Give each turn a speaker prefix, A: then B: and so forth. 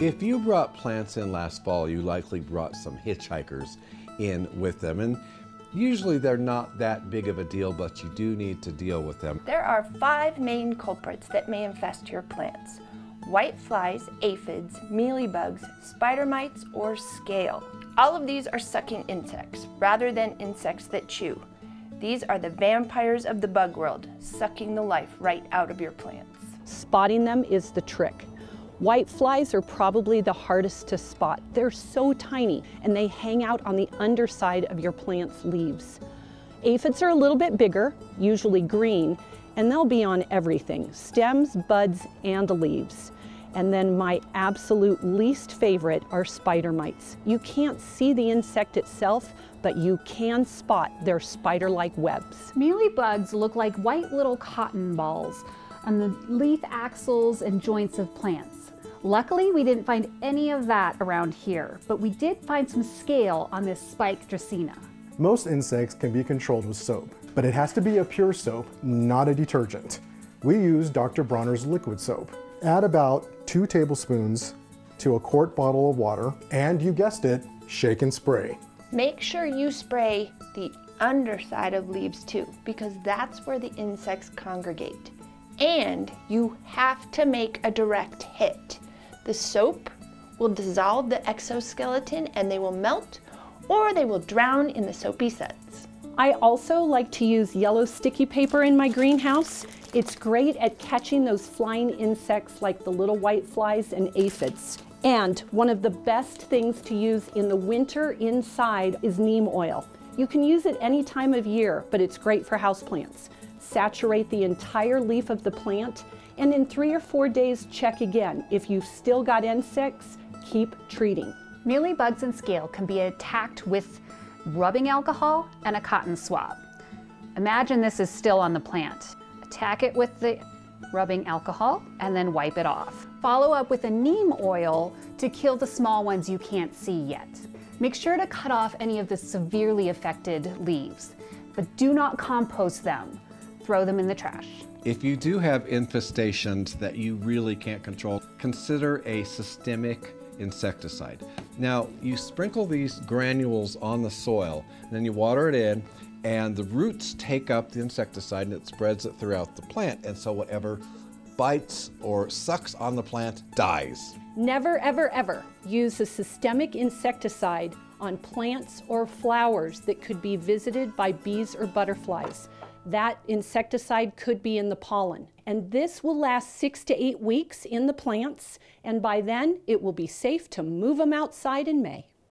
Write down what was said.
A: If you brought plants in last fall, you likely brought some hitchhikers in with them. And usually they're not that big of a deal, but you do need to deal with them.
B: There are five main culprits that may infest your plants. White flies, aphids, mealybugs, spider mites, or scale. All of these are sucking insects rather than insects that chew. These are the vampires of the bug world, sucking the life right out of your plants.
C: Spotting them is the trick. White flies are probably the hardest to spot. They're so tiny and they hang out on the underside of your plant's leaves. Aphids are a little bit bigger, usually green, and they'll be on everything, stems, buds, and leaves. And then my absolute least favorite are spider mites. You can't see the insect itself, but you can spot their spider-like webs.
D: Mealybugs look like white little cotton balls on the leaf axils and joints of plants. Luckily, we didn't find any of that around here, but we did find some scale on this spike Dracaena.
E: Most insects can be controlled with soap, but it has to be a pure soap, not a detergent. We use Dr. Bronner's liquid soap. Add about two tablespoons to a quart bottle of water, and you guessed it, shake and spray.
B: Make sure you spray the underside of leaves too, because that's where the insects congregate. And you have to make a direct hit. The soap will dissolve the exoskeleton and they will melt or they will drown in the soapy suds.
C: I also like to use yellow sticky paper in my greenhouse. It's great at catching those flying insects like the little white flies and aphids. And one of the best things to use in the winter inside is neem oil. You can use it any time of year, but it's great for houseplants. Saturate the entire leaf of the plant and in three or four days check again. If you've still got insects, keep treating.
D: Mealybugs and scale can be attacked with rubbing alcohol and a cotton swab. Imagine this is still on the plant. Attack it with the rubbing alcohol and then wipe it off. Follow up with a neem oil to kill the small ones you can't see yet. Make sure to cut off any of the severely affected leaves, but do not compost them. Throw them in the trash.
A: If you do have infestations that you really can't control, consider a systemic insecticide. Now, you sprinkle these granules on the soil, and then you water it in, and the roots take up the insecticide and it spreads it throughout the plant. And so whatever bites or sucks on the plant dies.
C: Never, ever, ever use a systemic insecticide on plants or flowers that could be visited by bees or butterflies that insecticide could be in the pollen. And this will last six to eight weeks in the plants, and by then it will be safe to move them outside in May.